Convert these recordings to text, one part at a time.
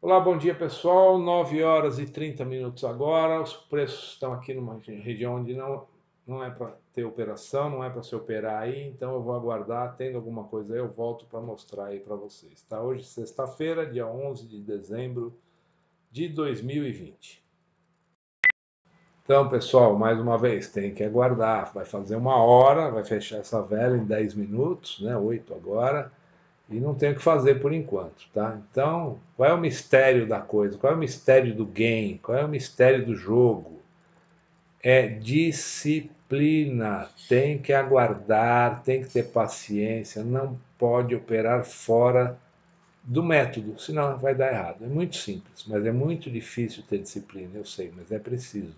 Olá, bom dia pessoal. 9 horas e 30 minutos agora. Os preços estão aqui numa região onde não, não é para ter operação, não é para se operar aí, então eu vou aguardar. Tendo alguma coisa aí, eu volto para mostrar aí para vocês. Tá? Hoje, sexta-feira, dia 11 de dezembro de 2020. Então, pessoal, mais uma vez, tem que aguardar. Vai fazer uma hora, vai fechar essa vela em 10 minutos, né? 8 agora e não tem o que fazer por enquanto, tá? Então, qual é o mistério da coisa? Qual é o mistério do game? Qual é o mistério do jogo? É disciplina. Tem que aguardar, tem que ter paciência, não pode operar fora do método, senão vai dar errado. É muito simples, mas é muito difícil ter disciplina, eu sei, mas é preciso.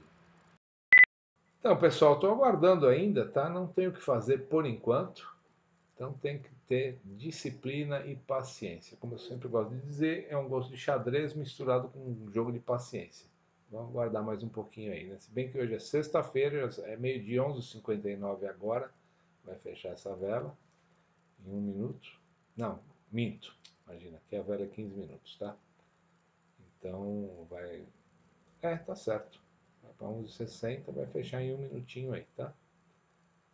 Então, pessoal, estou aguardando ainda, tá? Não tenho o que fazer por enquanto. Então tem que ter disciplina e paciência. Como eu sempre gosto de dizer, é um gosto de xadrez misturado com um jogo de paciência. Vamos guardar mais um pouquinho aí, né? Se bem que hoje é sexta-feira, é meio-dia 11h59 agora. Vai fechar essa vela em um minuto. Não, minto. Imagina, aqui a vela é 15 minutos, tá? Então vai. É, tá certo. Vai para 11h60, vai fechar em um minutinho aí, tá?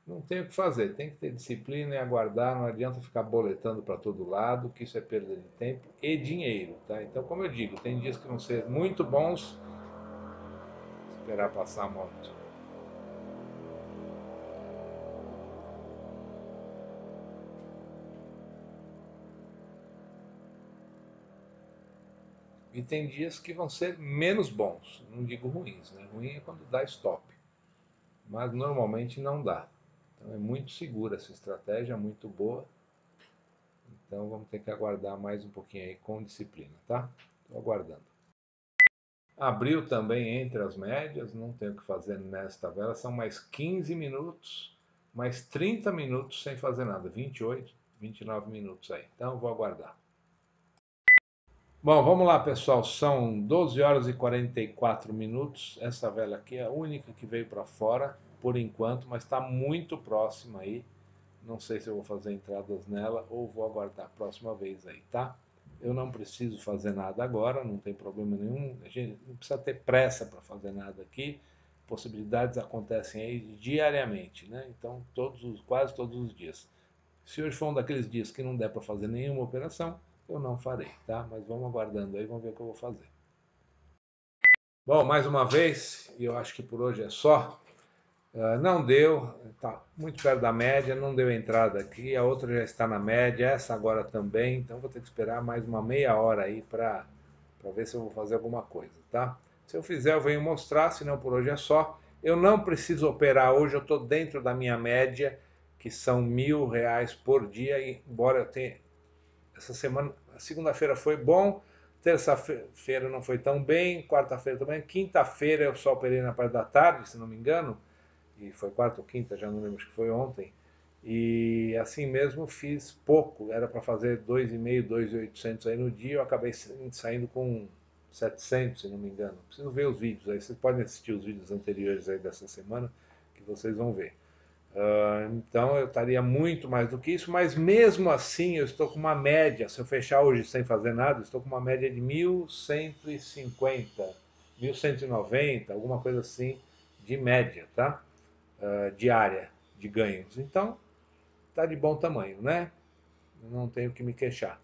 Não tem o que fazer, tem que ter disciplina e aguardar, não adianta ficar boletando para todo lado, que isso é perda de tempo e dinheiro, tá? Então, como eu digo, tem dias que vão ser muito bons, esperar passar a moto. E tem dias que vão ser menos bons, não digo ruins, né? Ruim é quando dá stop, mas normalmente não dá. Então é muito segura essa estratégia, muito boa. Então vamos ter que aguardar mais um pouquinho aí com disciplina, tá? Estou aguardando. Abriu também entre as médias, não tem o que fazer nesta vela, são mais 15 minutos, mais 30 minutos sem fazer nada, 28, 29 minutos aí. Então vou aguardar. Bom, vamos lá, pessoal. São 12 horas e 44 minutos. Essa vela aqui é a única que veio para fora por enquanto, mas está muito próxima aí. Não sei se eu vou fazer entradas nela ou vou aguardar a próxima vez aí, tá? Eu não preciso fazer nada agora, não tem problema nenhum. A gente não precisa ter pressa para fazer nada aqui. Possibilidades acontecem aí diariamente, né? Então, todos os, quase todos os dias. Se hoje for um daqueles dias que não der para fazer nenhuma operação, eu não farei, tá? Mas vamos aguardando aí, vamos ver o que eu vou fazer. Bom, mais uma vez, e eu acho que por hoje é só. Uh, não deu, está muito perto da média, não deu entrada aqui, a outra já está na média, essa agora também, então vou ter que esperar mais uma meia hora aí para ver se eu vou fazer alguma coisa, tá? Se eu fizer eu venho mostrar, senão por hoje é só. Eu não preciso operar hoje, eu estou dentro da minha média, que são mil reais por dia, embora eu tenha... Essa semana, segunda-feira foi bom, terça-feira não foi tão bem, quarta-feira também, quinta-feira eu só operei na parte da tarde, se não me engano, e foi quarta ou quinta, já não lembro, que foi ontem. E assim mesmo fiz pouco, era para fazer 2,5, 2,800 aí no dia, eu acabei saindo com 700, se não me engano. Preciso ver os vídeos aí, vocês podem assistir os vídeos anteriores aí dessa semana, que vocês vão ver. Uh, então eu estaria muito mais do que isso, mas mesmo assim eu estou com uma média, se eu fechar hoje sem fazer nada, estou com uma média de 1.150, 1.190, alguma coisa assim de média, tá? Uh, diária de ganhos. Então, está de bom tamanho, né? Não tenho que me queixar,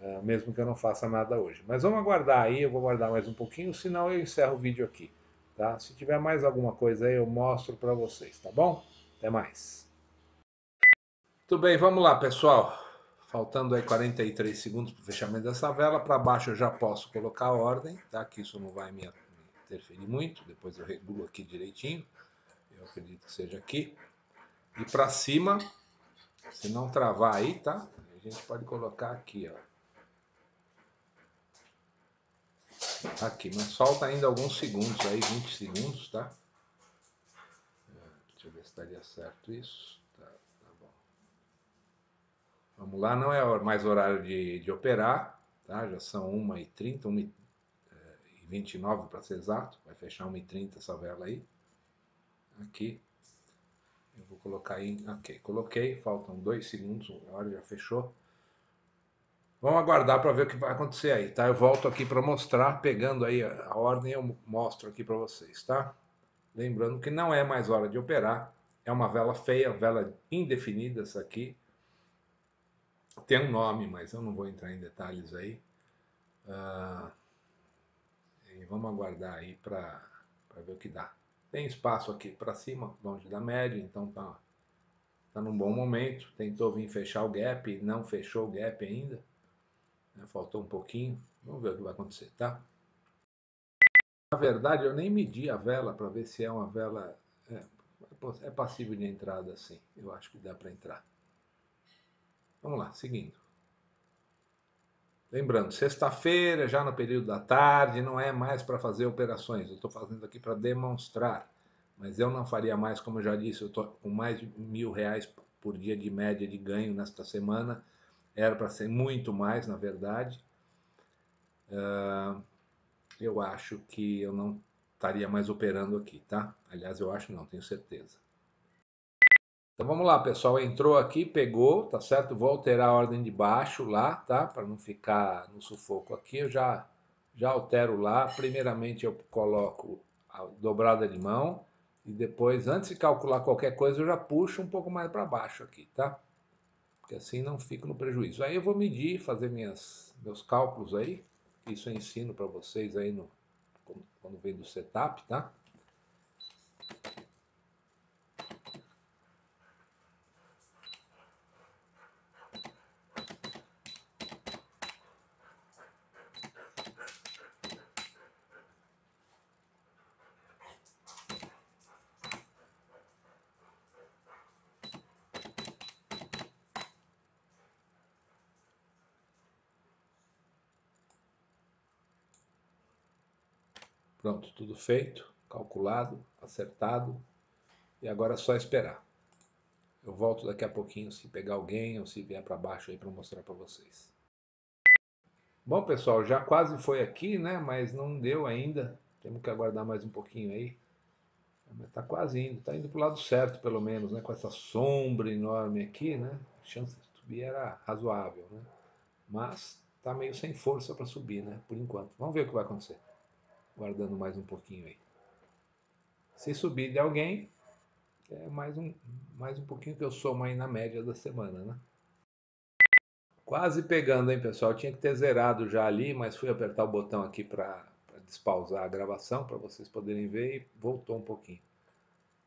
uh, mesmo que eu não faça nada hoje. Mas vamos aguardar aí, eu vou aguardar mais um pouquinho, senão eu encerro o vídeo aqui. Tá? Se tiver mais alguma coisa aí, eu mostro para vocês, tá bom? Até mais. Tudo bem, vamos lá, pessoal. Faltando aí 43 segundos para o fechamento dessa vela. Para baixo eu já posso colocar a ordem, tá? Que isso não vai me interferir muito. Depois eu regulo aqui direitinho eu acredito que seja aqui. E para cima, se não travar aí, tá? A gente pode colocar aqui, ó. Aqui, mas falta ainda alguns segundos aí, 20 segundos, tá? Deixa eu ver se estaria certo isso. Tá, tá bom. Vamos lá, não é mais horário de, de operar, tá? Já são 1h30, 1h29 para ser exato. Vai fechar 1h30 essa vela aí aqui. Eu vou colocar aí, ok, coloquei, faltam dois segundos, a hora já fechou. Vamos aguardar para ver o que vai acontecer aí, tá? Eu volto aqui para mostrar, pegando aí a ordem, eu mostro aqui para vocês, tá? Lembrando que não é mais hora de operar, é uma vela feia, vela indefinida essa aqui. Tem um nome, mas eu não vou entrar em detalhes aí. Uh, e vamos aguardar aí para ver o que dá. Tem espaço aqui para cima, longe da média, então tá, tá num bom momento. Tentou vir fechar o gap, não fechou o gap ainda. Né? Faltou um pouquinho. Vamos ver o que vai acontecer, tá? Na verdade, eu nem medi a vela para ver se é uma vela... É, é passível de entrada, sim. Eu acho que dá para entrar. Vamos lá, seguindo. Lembrando, sexta-feira, já no período da tarde, não é mais para fazer operações. Eu estou fazendo aqui para demonstrar. Mas eu não faria mais, como eu já disse, eu estou com mais de mil reais por dia de média de ganho nesta semana. Era para ser muito mais, na verdade. Uh, eu acho que eu não estaria mais operando aqui, tá? Aliás, eu acho não, tenho certeza. Então vamos lá, pessoal. Entrou aqui, pegou, tá certo? Vou alterar a ordem de baixo lá, tá? Para não ficar no sufoco aqui. Eu já, já altero lá. Primeiramente eu coloco a dobrada de mão. E depois, antes de calcular qualquer coisa, eu já puxo um pouco mais para baixo aqui, tá? Porque assim não fico no prejuízo. Aí eu vou medir, fazer minhas, meus cálculos aí. Isso eu ensino para vocês aí no, quando vem do setup, tá? Pronto, tudo feito, calculado, acertado. E agora é só esperar. Eu volto daqui a pouquinho se pegar alguém ou se vier para baixo aí para mostrar para vocês. Bom, pessoal, já quase foi aqui, né? Mas não deu ainda. Temos que aguardar mais um pouquinho aí. Mas tá quase indo, tá indo pro lado certo, pelo menos, né? Com essa sombra enorme aqui, né? A chance de subir era razoável, né? Mas tá meio sem força para subir, né? Por enquanto. Vamos ver o que vai acontecer guardando mais um pouquinho aí. Se subir de alguém, é mais um, mais um pouquinho que eu somo aí na média da semana, né? Quase pegando, hein, pessoal? tinha que ter zerado já ali, mas fui apertar o botão aqui para despausar a gravação, para vocês poderem ver, e voltou um pouquinho.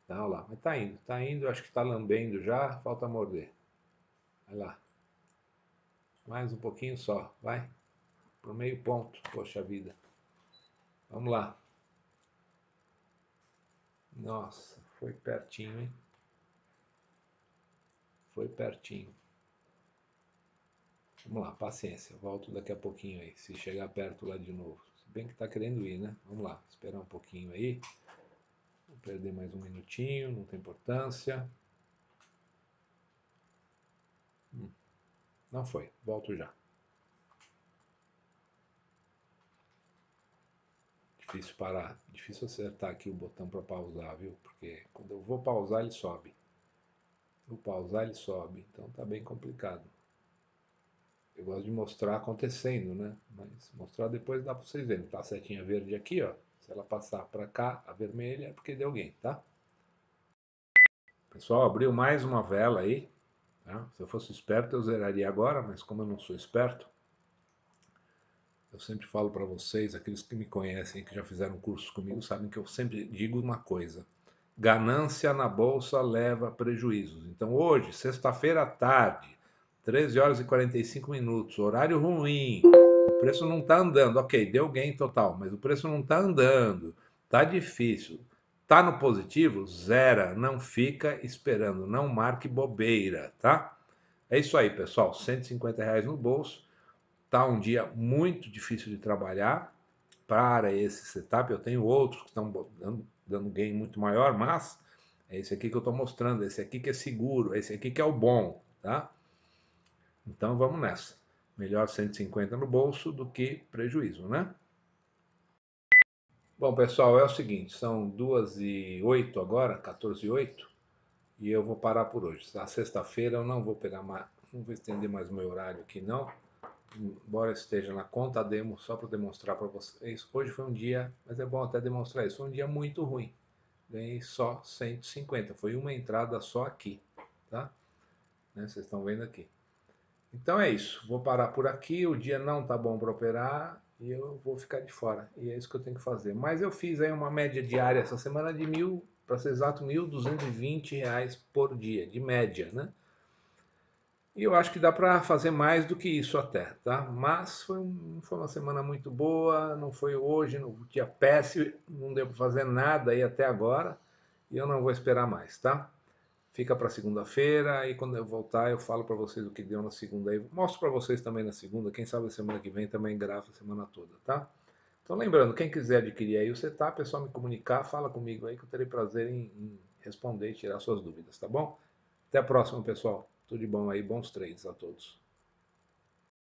Tá, olha lá, mas tá indo, tá indo, acho que tá lambendo já, falta morder. Vai lá. Mais um pouquinho só, vai. Pro meio ponto, poxa vida. Vamos lá. Nossa, foi pertinho, hein? Foi pertinho. Vamos lá, paciência. Volto daqui a pouquinho aí, se chegar perto lá de novo. Se bem que tá querendo ir, né? Vamos lá, esperar um pouquinho aí. Vou perder mais um minutinho, não tem importância. Hum, não foi, volto já. Difícil parar, difícil acertar aqui o botão para pausar, viu? Porque quando eu vou pausar ele sobe. Vou pausar ele sobe, então tá bem complicado. Eu gosto de mostrar acontecendo, né? Mas mostrar depois dá para vocês verem. Tá a setinha verde aqui, ó. Se ela passar para cá, a vermelha, é porque deu alguém, tá? Pessoal, abriu mais uma vela aí. Tá? Se eu fosse esperto, eu zeraria agora, mas como eu não sou esperto, eu sempre falo para vocês, aqueles que me conhecem, que já fizeram cursos comigo, sabem que eu sempre digo uma coisa: ganância na bolsa leva prejuízos. Então, hoje, sexta-feira à tarde, 13 horas e 45 minutos, horário ruim, o preço não está andando. Ok, deu gain total, mas o preço não está andando, está difícil. Está no positivo? Zera, não fica esperando, não marque bobeira, tá? É isso aí, pessoal. 150 reais no bolso Tá um dia muito difícil de trabalhar para esse setup. Eu tenho outros que estão dando, dando gain muito maior, mas é esse aqui que eu estou mostrando, esse aqui que é seguro, esse aqui que é o bom, tá? Então vamos nessa. Melhor 150 no bolso do que prejuízo, né? Bom, pessoal, é o seguinte, são 2 e 8 agora, 14 e 8, e eu vou parar por hoje. Na sexta-feira eu não vou pegar mais, não vou estender mais meu horário aqui não, embora esteja na conta demo, só para demonstrar para vocês, hoje foi um dia, mas é bom até demonstrar isso, foi um dia muito ruim. Ganhei só 150, foi uma entrada só aqui, tá? Né, vocês estão vendo aqui. Então é isso, vou parar por aqui, o dia não tá bom para operar e eu vou ficar de fora. E é isso que eu tenho que fazer. Mas eu fiz aí uma média diária essa semana de mil, para ser exato, R$ 1.220 por dia, de média, né? E eu acho que dá para fazer mais do que isso até, tá? Mas foi, um, foi uma semana muito boa, não foi hoje, no dia péssimo, não deu fazer nada aí até agora, e eu não vou esperar mais, tá? Fica para segunda-feira e quando eu voltar eu falo para vocês o que deu na segunda aí. Mostro para vocês também na segunda, quem sabe semana que vem também gravo a semana toda, tá? Então lembrando, quem quiser adquirir aí o setup, é só me comunicar, fala comigo aí que eu terei prazer em, em responder e tirar suas dúvidas, tá bom? Até a próxima, pessoal. Tudo de bom aí, bons trades a todos.